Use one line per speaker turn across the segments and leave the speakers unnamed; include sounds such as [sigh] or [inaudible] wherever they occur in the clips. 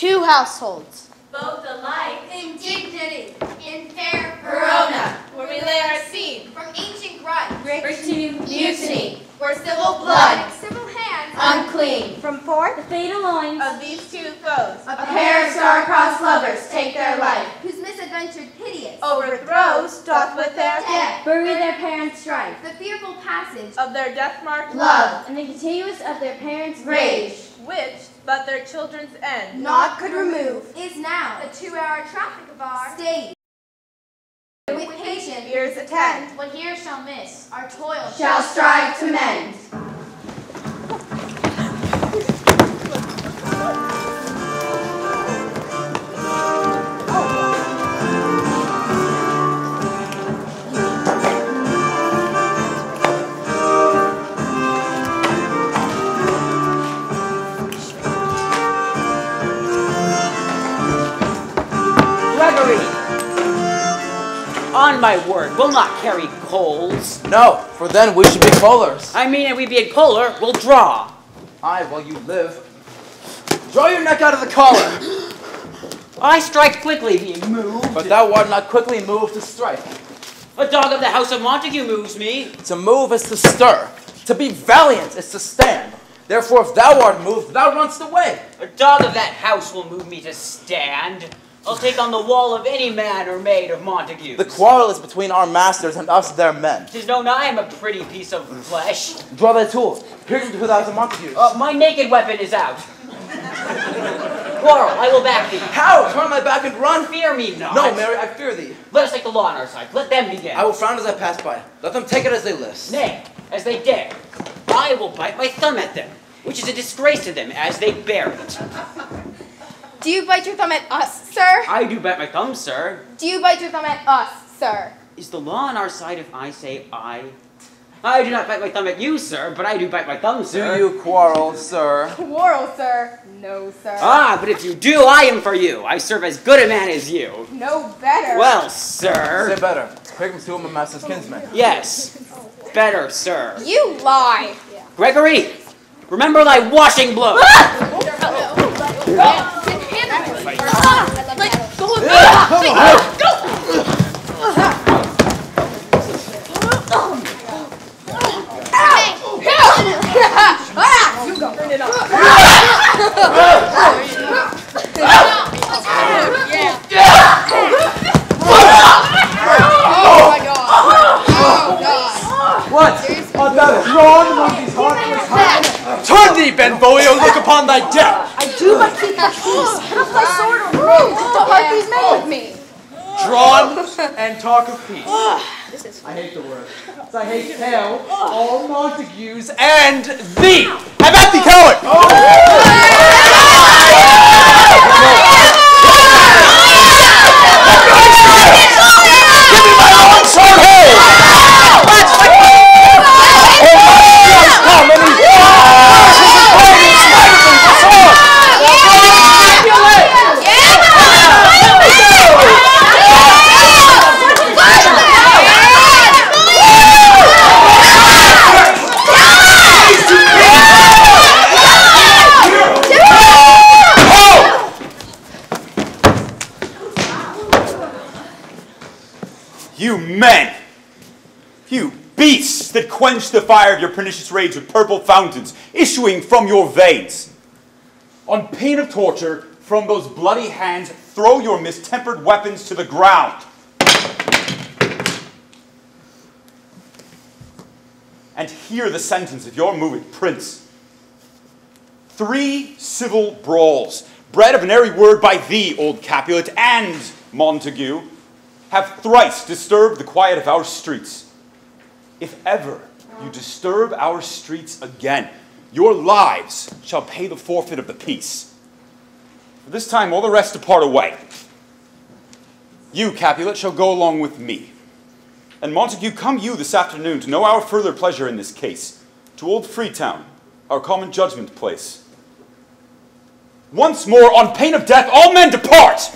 two households.
both alike.
In dignity, in fair
Verona, where we lay our scene,
from ancient grudge,
break to mutiny,
where civil
blood,
civil hands,
unclean.
From forth the fatal loins
Of these two foes,
A
a pair of star-crossed lovers take their life.
whose misadventure piteous,
Overthrows doth with their
death,
bury their parents' strife,
the fearful passage,
of their death-marked
love,
and the continuance of their parents'
rage, which but their children's end.
not could remove, is now a two-hour traffic of our state. With patience,
Ears attend,
what here shall miss, our toil
shall strive to mend.
On my word, we'll not carry coals.
No, for then we should be bowlers.
I mean, if we be a polar, we'll draw.
Aye, while you live. Draw your neck out of the collar,
I strike quickly, being moved.
but thou art not quickly moved to strike.
A dog of the house of Montague moves me.
To move is to stir. To be valiant is to stand. Therefore, if thou art moved, thou runst away.
A dog of that house will move me to stand. I'll take on the wall of any man or maid of Montague.
The quarrel is between our masters and us, their men.
Tis known I am a pretty piece of flesh.
Draw thy tool. Here's to thou the Montagues.
Uh, my naked weapon is out. Quarrel, I will back thee.
How? Turn my back and run?
Fear me not.
No, Mary, I fear thee.
Let us take the law on our side. Let them begin.
I will frown as I pass by. Let them take it as they list.
Nay, as they dare. I will bite my thumb at them, which is a disgrace to them as they bear it.
Do you bite your thumb at us, sir?
I do bite my thumb, sir.
Do you bite your thumb at us, sir?
Is the law on our side if I say I? I do not bite my thumb at you, sir, but I do bite my thumb,
Do you quarrel, sir?
Quarrel, sir? No, sir.
Ah, but if you do, I am for you. I serve as good a man as you.
no better.
Well,
Say
sir.
better. Here comes two of my master's kinsmen.
Yes. Better, sir.
you lie.
Gregory, remember thy washing blow.
What? Art thou drawn among these heartless hounds? Turn thee, Benvolio, look upon thy death!
I do but keep the peace. Pick up thy sword or move.
The heart these men with me.
Drawn and talk of peace. I hate the I hate hell, all Montagues, and thee! Have at thee, coward! Give me my long sword hold! Come, and he flashes his blade and smites him with sword!
You men! You beasts that quench the fire of your pernicious rage with purple fountains issuing from your veins! On pain of torture, from those bloody hands, throw your mistempered weapons to the ground! And hear the sentence of your moved prince. Three civil brawls, bred of an airy word by thee, old Capulet, and Montague, have thrice disturbed the quiet of our streets. If ever you disturb our streets again, your lives shall pay the forfeit of the peace. For this time, all the rest depart away. You, Capulet, shall go along with me. And Montague, come you this afternoon to know our further pleasure in this case, to old Freetown, our common judgment place. Once more, on pain of death, all men depart!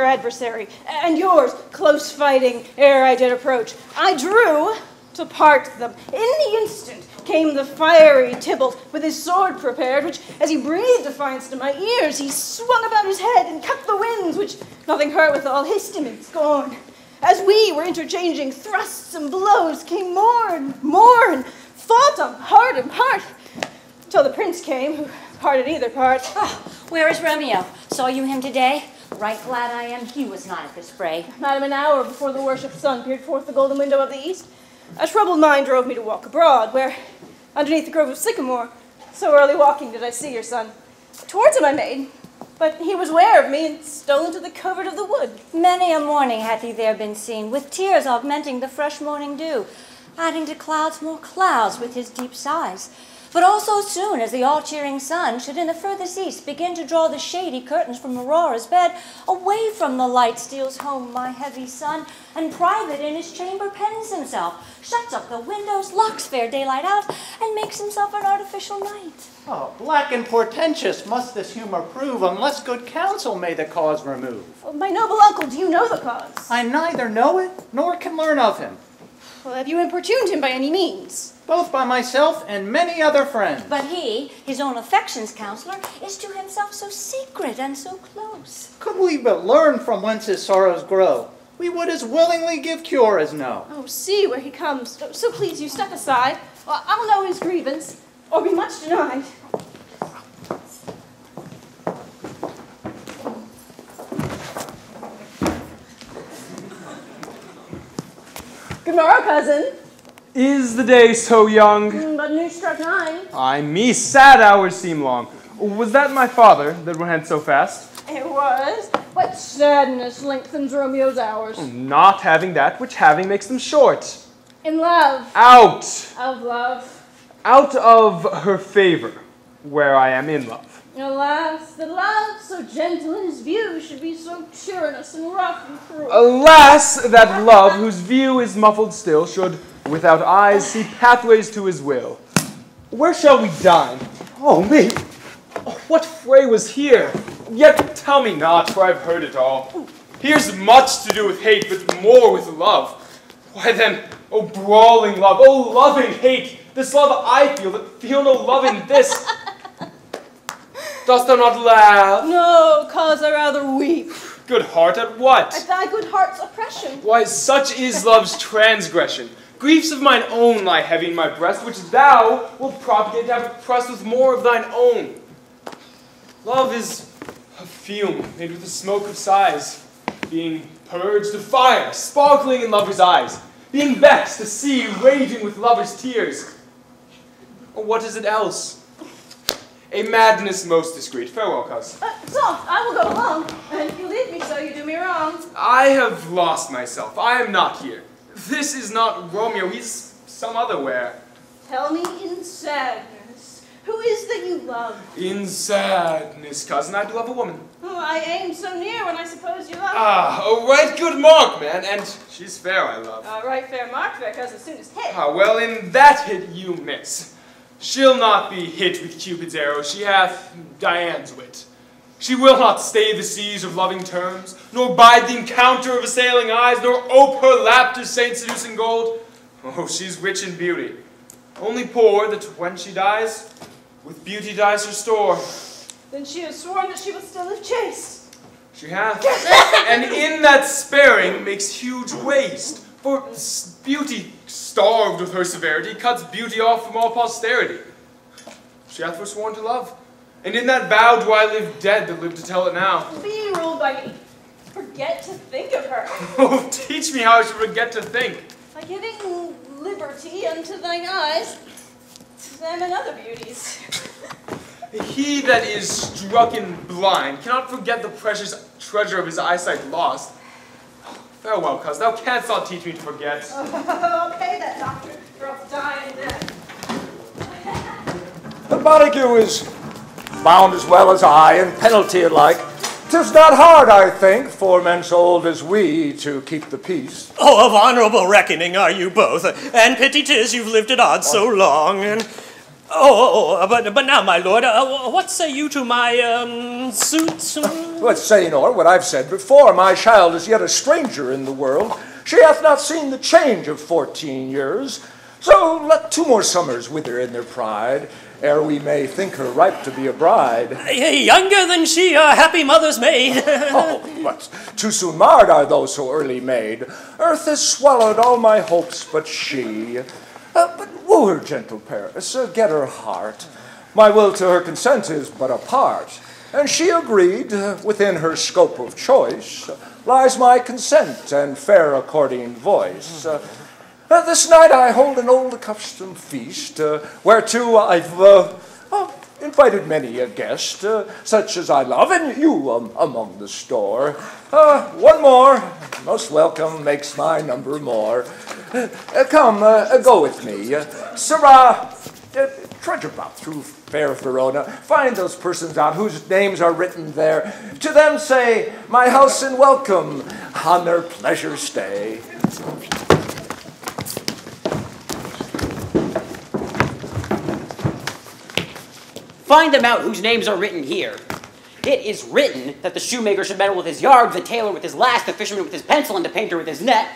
Your adversary, and yours, close fighting ere I did approach. I drew to part them. In the instant came the fiery Tybalt with his sword prepared, which, as he breathed defiance to my ears, he swung about his head and cut the winds, which nothing hurt withal hissed him in scorn. As we were interchanging thrusts and blows, came more and more, and fought on heart and heart, till the prince came, who parted either part.
Ah, where is Romeo? Saw you him today? Right glad I am he was not at this fray.
Madam, an hour before the worshipped sun peered forth the golden window of the east, a troubled mind drove me to walk abroad, where, underneath the grove of sycamore, so early walking did I see your son. Towards him I made, but he was ware of me and stole into the covert of the wood.
Many a morning hath he there been seen, with tears augmenting the fresh morning dew, adding to clouds more clouds with his deep sighs. But also soon as the all-cheering sun should in the furthest east begin to draw the shady curtains from Aurora's bed, away from the light steals home my heavy son, and private in his chamber pens himself, shuts up the windows, locks fair daylight out, and makes himself an artificial night.
Oh, ah, black and portentous must this humor prove, unless good counsel may the cause remove.
Oh, my noble uncle, do you know the cause?
I neither know it, nor can learn of him,
Well, have you importuned him by any means?
both by myself and many other friends.
But he, his own affections counselor, is to himself so secret and so close.
Could we but learn from whence his sorrows grow, we would as willingly give cure as know.
Oh, see where he comes. So please you step aside. I'll know his grievance, or be much denied. Good morrow, cousin.
Is the day so young?
Mm, But new struck nine.
Ay me, sad hours seem long. Was that my father that went so fast?
It was. What sadness lengthens Romeo's hours.
Not having that which having makes them short.
In love,
Out!
of love.
Out of her favor, where I am in love.
Alas, that love so gentle in his view should be so tyrannous and rough and cruel.
Alas, that love, whose view is muffled still, should, without eyes, see pathways to his will. Where shall we dine? Oh, me! Oh, what fray was here? Yet tell me not, for I've heard it all. Here's much to do with hate, but more with love. Why then, oh brawling love, oh loving hate, this love I feel, that feel no love in this. Dost thou not laugh?
No, cause I rather weep
Good heart, at what?
at thy good heart's oppression.
Why, such is love's transgression. Griefs of mine own lie heavy in my breast, which thou wilt propagate to have pressed with more of thine own. Love is a fume made with the smoke of sighs, being purged of fire, sparkling in lovers' eyes, being vexed to see raging with lovers' tears. Or what is it else? A madness most discreet. Farewell, cuz.
Uh, soft, I will go along, and if you leave me so, you do me wrong.
I have lost myself. I am not here. This is not Romeo. He's some other where.
Tell me in sadness, who is that you love?
In sadness, cousin, I do love a woman.
Oh, I aimed so near when I suppose you love.
Ah, a right good mark, man, and she's fair, I love.
Uh, right fair mark cause as soon as hit.
Ah, well, in that hit you miss. She'll not be hit with Cupid's arrow. She hath Dian's wit. She will not stay the siege of loving terms, nor bide the encounter of assailing eyes, nor ope her lap to saint seducing gold. Oh, she's rich in beauty. Only poor that when she dies, with beauty dies her store.
Then she has sworn that she will still live chased.
She hath. and in that sparing makes huge waste. For beauty, starved with her severity, cuts beauty off from all posterity. She hath forsworn to love. And in that vow do I live dead that live to tell it now.
Be ruled by me. Forget to think of her. [laughs]
Oh, teach me how I should forget to think.
By giving liberty unto thine eyes, to them and other beauties. [laughs]
He that is strucken blind cannot forget the precious treasure of his eyesight lost. Farewell, cuz, thou canst not teach me to forget. [laughs]
I'll pay that doctor, or else die in death.
The Montague is bound as well as I, and penalty alike. Tis not hard, I think, for men so old as we to keep the peace.
Oh, of honorable reckoning are you both, and pity 'tis you've lived at odds so long, and Oh, oh, but, but now, my lord, uh, what say you to my um, suit?
What say nor what I've said before. My child is yet a stranger in the world. She hath not seen the change of fourteen years. So let two more summers wither in their pride, ere we may think her ripe to be a bride.
Younger than she, a happy mother's maid. [laughs] [laughs]
oh, but too soon marred are those so early made. Earth has swallowed all my hopes but she. Uh, but woo her, gentle Paris, uh, get her heart. My will to her consent is but a part, and she agreed, uh, within her scope of choice, lies my consent and fair according voice. Uh, uh, this night I hold an old accustomed feast, uh, whereto I've uh, invited many a guest, uh, such as I love, and you um, among the store. Uh, one more, most welcome, makes my number more. Uh, come, uh, go with me. Uh, Sirrah, uh, trudge about through fair Verona. Find those persons out whose names are written there. To them say, my house and welcome, on their pleasure stay.
Find them out whose names are written here. It is written that the shoemaker should meddle with his yard, the tailor with his lash, the fisherman with his pencil, and the painter with his net.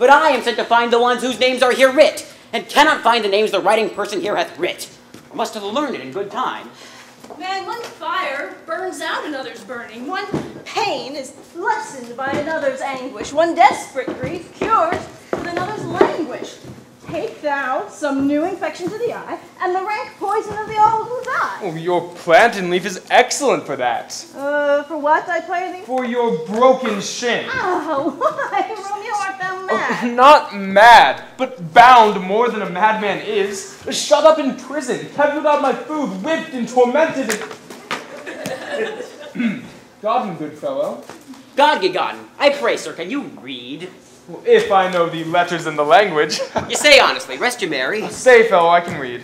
But I am sent to find the ones whose names are here writ, and cannot find the names the writing person here hath writ. I must have learned it in good time.
Man, one fire burns out another's burning. One pain is lessened by another's anguish. One desperate grief cures with another's languish. Take thou some new infection to the eye, and the rank poison of the old will.
Oh, your plantain leaf is excellent for that.
Uh, for what, I pray thee?
For your broken shin.
Oh, [laughs] why, Romeo, art thou mad?
Oh, not mad, but bound more than a madman is. Shut up in prison, kept without my food, whipped and tormented. [clears throat] And... Godden, good fellow.
God Godden, I pray, sir, can you read?
Well, if I know the letters and the language. [laughs]
you say honestly, rest you merry.
Say, fellow, I can read.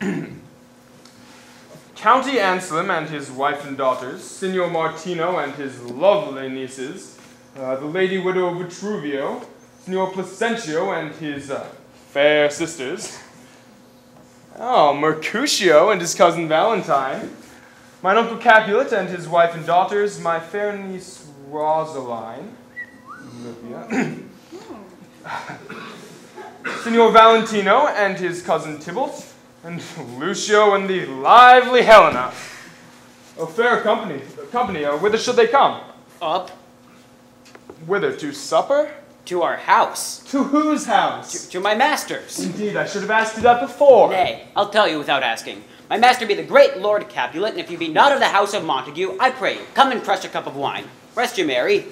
[clears throat] County Anselm and his wife and daughters, Signor Martino and his lovely nieces, uh, the lady widow Vitruvio, Signor Placentio and his uh, fair sisters, oh, Mercutio and his cousin Valentine, mine uncle Capulet and his wife and daughters, my fair niece Rosaline, Olivia, [coughs] Signor Valentino and his cousin Tybalt, and [laughs] Lucio and the lively Helena. Oh, fair company. Company, uh, whither should they come?
Up.
Whither? To supper?
To our house.
To whose house?
To, to my master's.
Indeed, I should have asked you that before.
Nay, I'll tell you without asking. My master be the great Lord Capulet, and if you be not of the house of Montague, I pray you, come and crush a cup of wine. Rest you merry.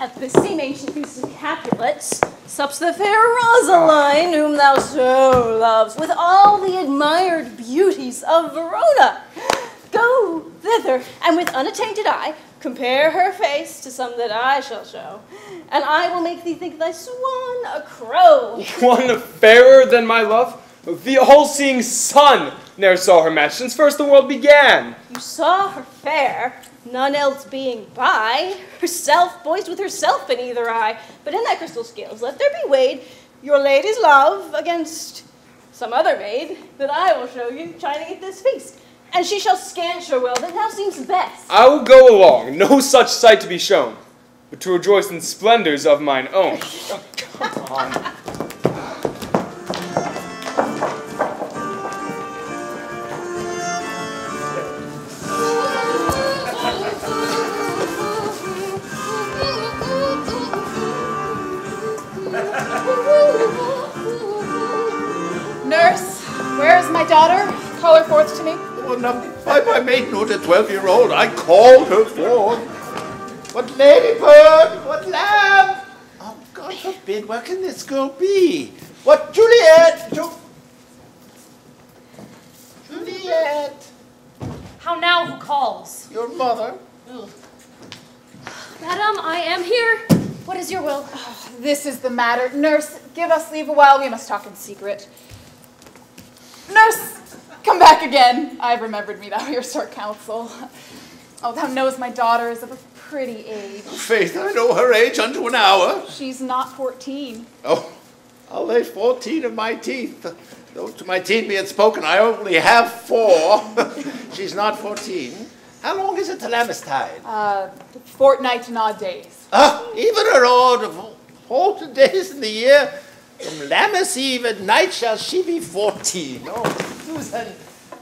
At the same ancient feast of Capulets sups the fair Rosaline, whom thou so loves, with all the admired beauties of Verona. Go thither, and with unattainted eye, compare her face to some that I shall show, and I will make thee think thy swan a crow. [laughs]
One fairer than my love? The all-seeing sun ne'er saw her match since first the world began.
You saw her fair, none else being by, herself poised with herself in either eye. But in thy crystal scales let there be weighed your lady's love against some other maid that I will show you shining at this feast. And she shall scan your will that now seems best.
I will go along, no such sight to be shown, but to rejoice in splendors of mine own. [laughs] oh, come on.
My daughter? Call her forth to me.
Oh, no, by my maidenote, a twelve-year-old, I called her forth. What ladybird? What lamb? Oh, God forbid, where can this girl be? What, Juliet? Ju Juliet?
How now, who calls?
Your mother.
Madam, I am here. What is your will?
Oh, this is the matter. Nurse, give us leave a while. We must talk in secret. Nurse, come back again. I have remembered me, thou your sir counsel. Oh, thou knows my daughter is of a pretty age.
Faith, I know her age unto an hour.
She's not fourteen.
Oh, I'll lay 14 of my teeth. Though to my teeth be it spoken, I only have four. [laughs] She's not 14. How long is it to Lammastide?
Uh, fortnight and odd days.
Ah, even her old of all the days in the year, from Lammas Eve at night shall she be 14. Oh, Susan,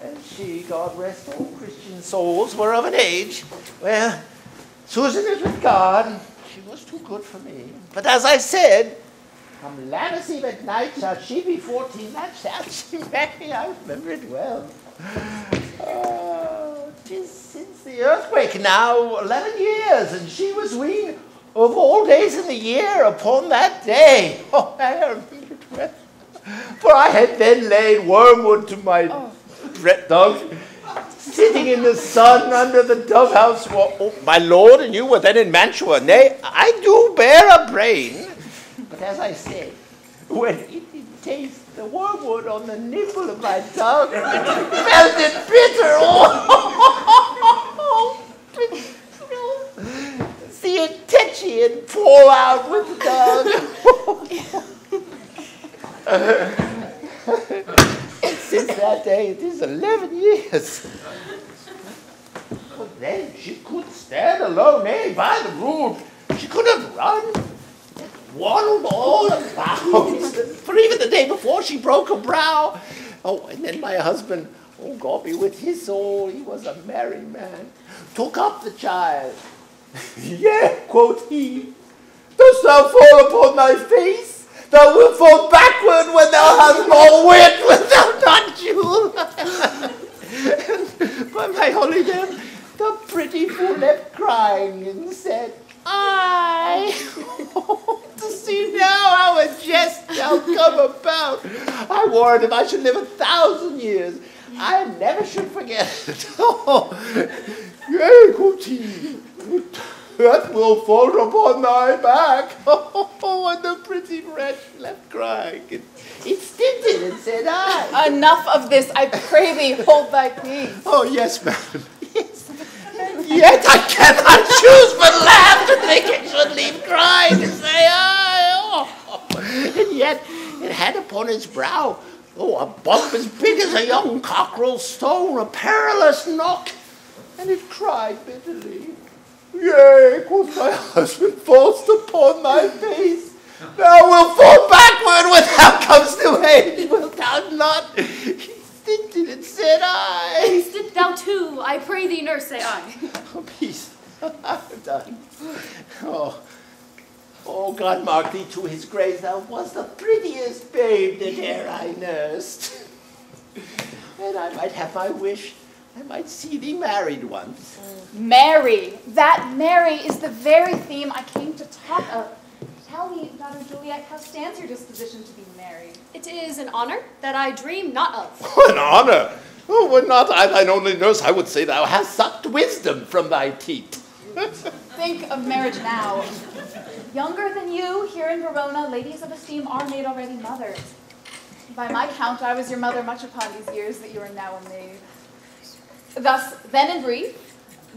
and she, God rest all Christian souls, were of an age. Well, Susan is with God. She was too good for me. But as I said, um, from Lammas Eve at night shall she be 14. That shall [laughs] she be. I remember it well. Oh, 'tis since the earthquake now 11 years, and she was wean of all days in the year upon that day. [laughs] Oh, I remember it well. For I had then laid wormwood to my oh. red dog, sitting in the sun under the doghouse. wa- Oh, my lord, and you were then in Mantua. Nay, I do bear a brain. But as I said, when it did taste the wormwood on the nipple of my tongue, [laughs] felt it bitter. Oh, [laughs] see it and fall out with the dog. since that day, it is 11 years. But then she could stand alone, eh, by the room. She could have run, waddled all about. For even the day before, she broke her brow. Oh, and then my husband, oh, God be with his soul, he was a merry man, took up the child. Yea, quoth he, dost thou fall upon thy face? Thou wilt fall backward when thou hast more wit, [laughs] when thou not jewel. [laughs] By my holy name, the pretty fool left crying and said, I. [laughs] to see now how a jest shall come about. I warrant if I should live a thousand years, I never should forget it. Yea, quoth he, that will fall upon thy back. [laughs] Oh, and the pretty wretch left crying. It, it stinted and said, I.
Enough of this, I pray thee, hold thy peace.
Oh, yes, madam. [laughs] Yes. Yet I cannot [laughs] choose but laugh to think it should leave crying and say, I. Oh. And yet it had upon its brow, oh, a bump as big as a young cockerel's stone, a perilous knock. And it cried bitterly. Yea, quoth my husband, fallst upon thy face. Thou wilt fall backward when thou comest to age, wilt thou not? He stinted and said I.
Stint thou too, I pray thee, nurse, say I.
Oh, [laughs] peace. I've [laughs] done. Oh, oh, God mark thee to his grace. Thou wast the prettiest babe that e'er I nursed. [laughs] And I might have my wish. I might see thee married once.
Mary. That Mary is the very theme I came to talk of. Tell me, daughter Juliet, how stands your disposition to be married?
It is an honor that I dream not of. [laughs]
An honor. Oh, were not I thine only nurse, I would say thou hast sucked wisdom from thy teat. [laughs]
Think of marriage now. Younger than you, here in Verona, ladies of esteem are made already mothers. By my count, I was your mother much upon these years that you are now a maid. Thus, then in brief,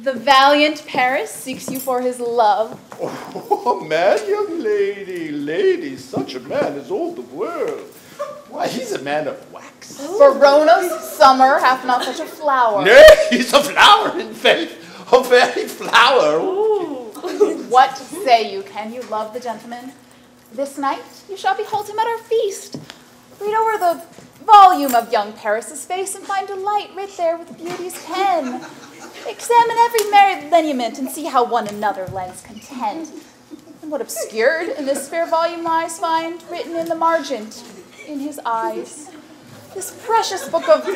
the valiant Paris seeks you for his love.
Oh, man, young lady, lady, such a man is all the world. Why, he's a man of wax.
Verona's summer hath not such a flower. [laughs]
Nay, he's a flower, in faith, a very flower. [laughs]
What say you? Can you love the gentleman? This night you shall behold him at our feast. Read over the volume of young Paris's face and find delight writ there with beauty's pen. Examine every merry lineament and see how one another lends content. And what obscured in this fair volume lies, find written in the margin, in his eyes. This precious book of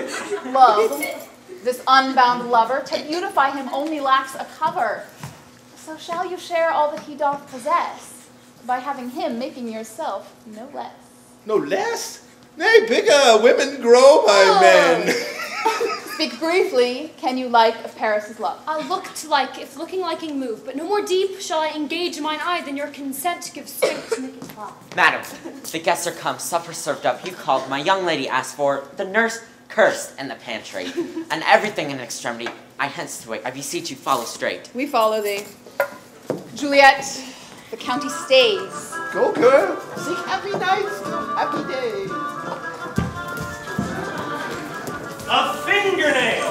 love, this unbound lover, to beautify him only lacks a cover. So shall you share all that he doth possess, by having him making yourself no less.
No less? Nay, bigger women grow by oh. men. [laughs]
Speak briefly, can you like of Paris's love?
I looked like, if looking liking move, but no more deep shall I engage mine eye than your consent gives strength to make it fly.
Madam, the guests are come, supper served up. You called, my young lady asked for, the nurse cursed in the pantry, [laughs] and everything in extremity. I hence to wait. I beseech you, follow straight.
We follow thee. Juliet, the county stays.
Go, girl. Seek happy nights to happy days.
A fingernail!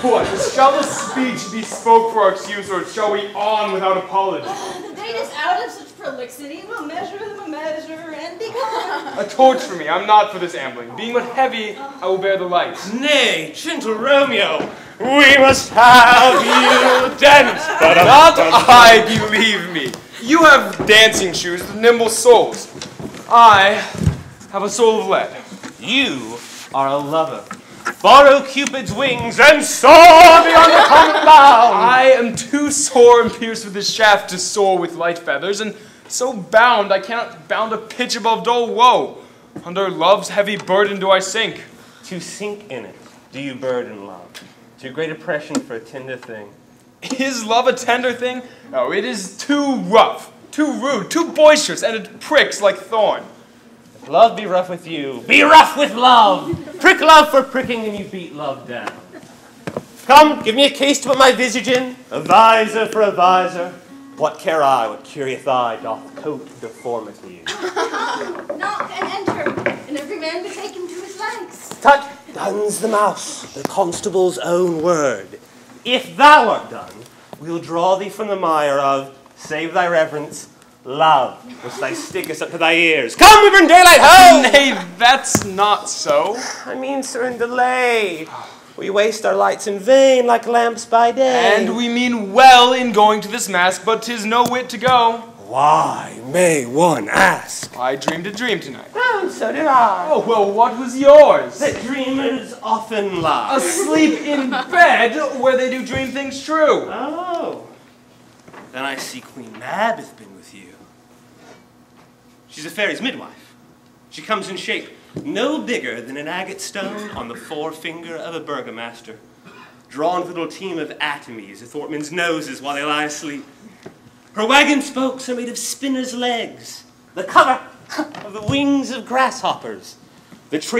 What? Shall the speech be spoke for our excuse, or shall we on without apology?
The date is out of such prolixity. We'll measure them a measure and be gone.
A torch for me. I'm not for this ambling. Being but heavy, I will bear the light.
Nay, gentle Romeo, we must have you dance.
Not I, believe me. You have dancing shoes with nimble soles. I have a soul of lead.
You are a lover. Borrow Cupid's wings and soar beyond the common bound.
I am too sore and pierced with this shaft to soar with light feathers, and so bound I cannot bound a pitch above dull woe. Under love's heavy burden do I sink.
To sink in it, do you burden love? To great oppression for a tender thing.
Is love a tender thing? No, it is too rough, too rude, too boisterous, and it pricks like thorn.
If love be rough with you, be rough with love. Prick love for pricking, and you beat love down. Come, give me a case to put my visage in, a visor for a visor. What care I what curious eye doth coat deformity? [laughs]
Knock and enter, and every man betake him to his legs.
Tut, done's the mouse, the constable's own word. If thou art done, we'll draw thee from the mire of, save thy reverence, love, which thou stickest up to thy ears. Come, we bring daylight home! [laughs]
Nay, that's not so.
I mean, sir, in delay. We waste our lights in vain like lamps by day.
And we mean well in going to this mask, but 'tis no wit to go.
Why, may one ask?
I dreamed a dream tonight.
Oh, and so did I.
Oh, well, what was yours?
That dreamers often lie.
Asleep in bed where they do dream things true.
Oh. Then I see Queen Mab hath been with you. She's a fairy's midwife. She comes in shape no bigger than an agate stone on the forefinger of a burgomaster, drawn with a little team of atomies athwart men's noses while they lie asleep. Her wagon spokes are made of spinners' legs, the cover [laughs] of the wings of grasshoppers. The tree